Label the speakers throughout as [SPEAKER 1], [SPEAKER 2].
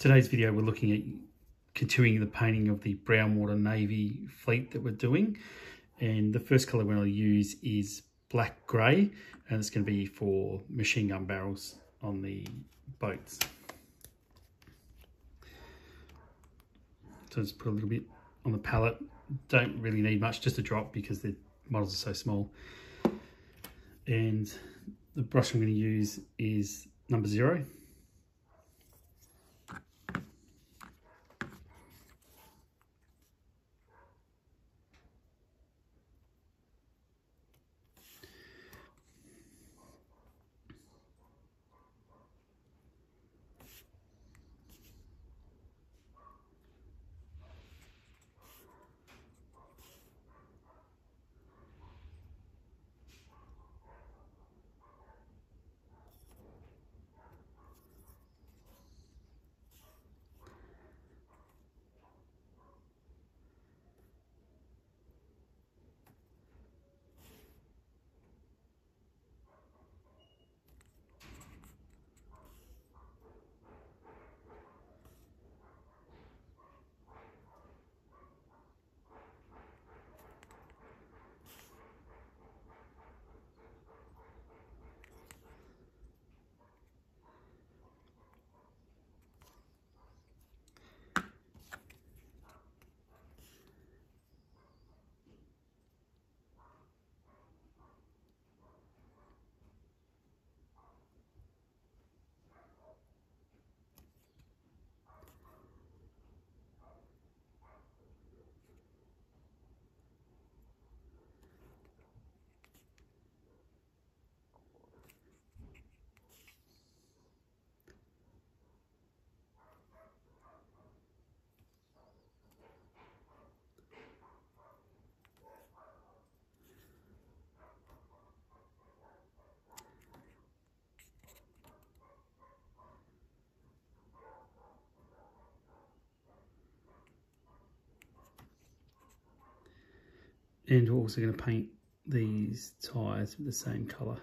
[SPEAKER 1] today's video we're looking at continuing the painting of the brown water navy fleet that we're doing and the first color we're going to use is black grey and it's going to be for machine gun barrels on the boats. So just put a little bit on the palette. Don't really need much, just a drop because the models are so small. And the brush I'm going to use is number zero. And we're also going to paint these tyres with the same colour.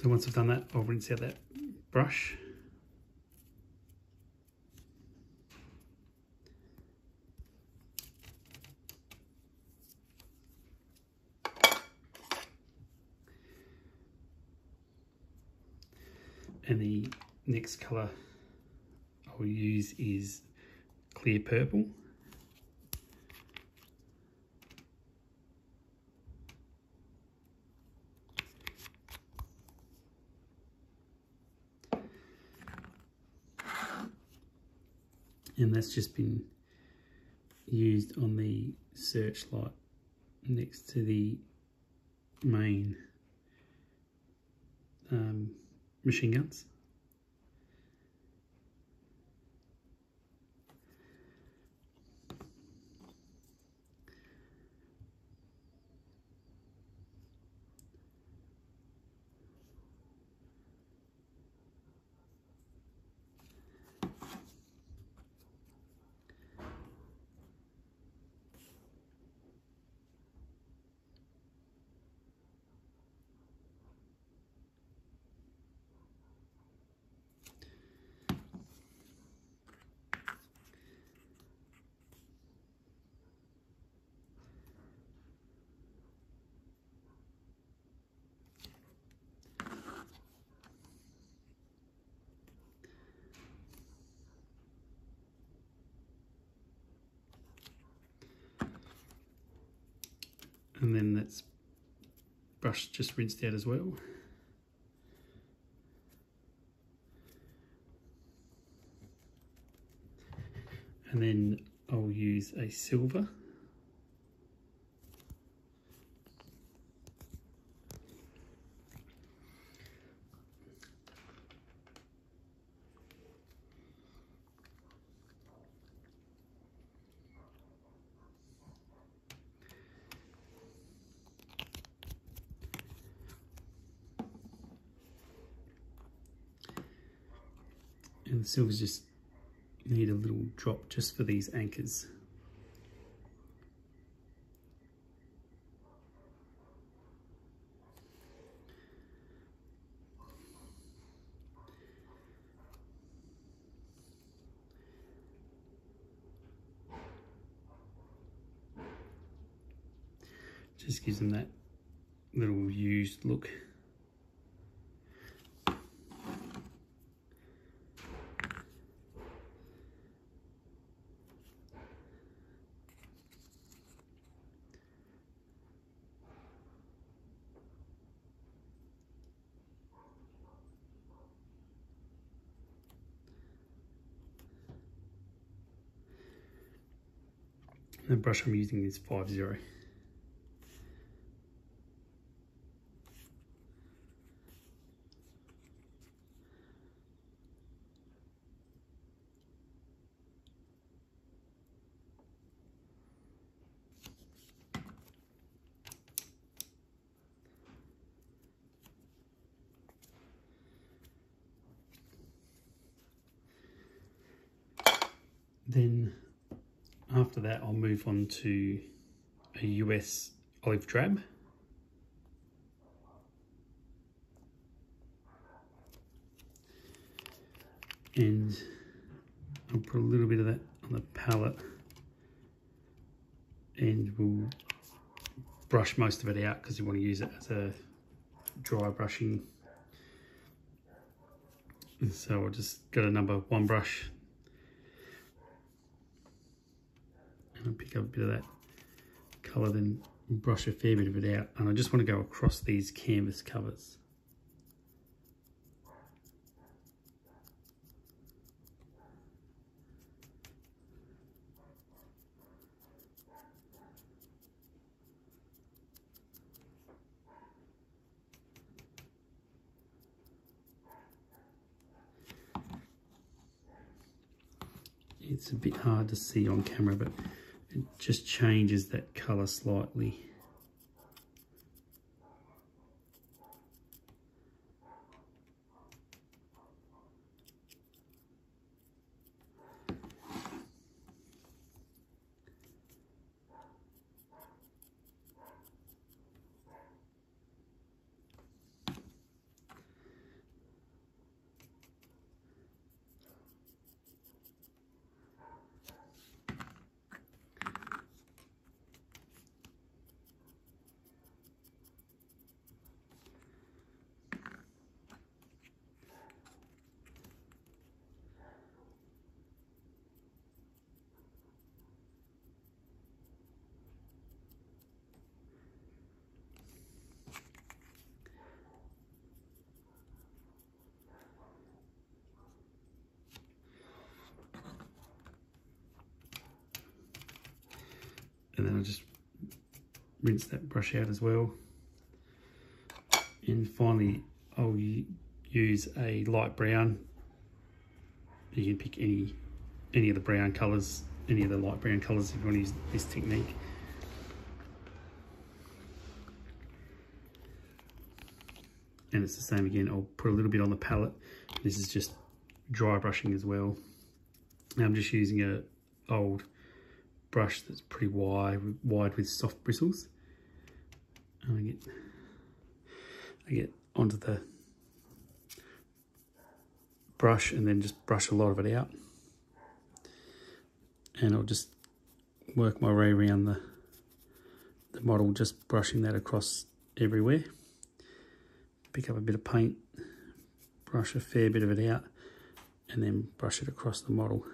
[SPEAKER 1] So once I've done that, I'll rinse out that brush. And the next colour I'll use is clear purple. And that's just been used on the searchlight next to the main um, machine guns. And then that's brush just rinsed out as well. And then I'll use a silver. And the silvers just need a little drop just for these anchors. Just gives them that little used look. The brush I'm using is 5-0. Then after that, I'll move on to a US olive drab. And I'll put a little bit of that on the palette and we'll brush most of it out because you want to use it as a dry brushing. So I'll just get a number one brush and pick up a bit of that colour then brush a fair bit of it out and I just want to go across these canvas covers. It's a bit hard to see on camera but it just changes that color slightly. And then I just rinse that brush out as well. And finally, I'll use a light brown. You can pick any any of the brown colours, any of the light brown colours if you want to use this technique. And it's the same again, I'll put a little bit on the palette. This is just dry brushing as well. Now I'm just using a old brush that's pretty wide, wide with soft bristles. And I get, I get onto the brush and then just brush a lot of it out. And I'll just work my way around the, the model, just brushing that across everywhere. Pick up a bit of paint, brush a fair bit of it out, and then brush it across the model.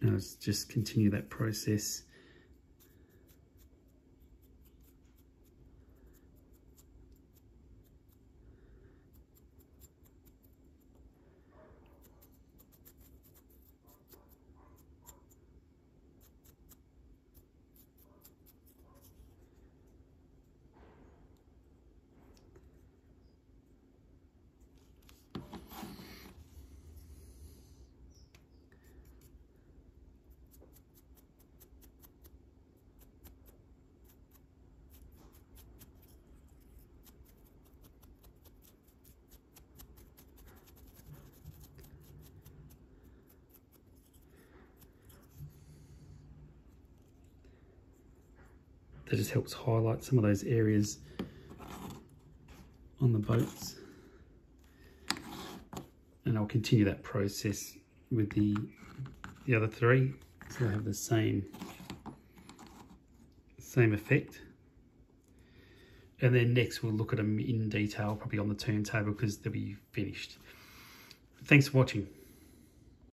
[SPEAKER 1] Now let's just continue that process. That just helps highlight some of those areas on the boats. And I'll continue that process with the, the other three. So I have the same, same effect. And then next we'll look at them in detail, probably on the turntable because they'll be finished. Thanks for watching.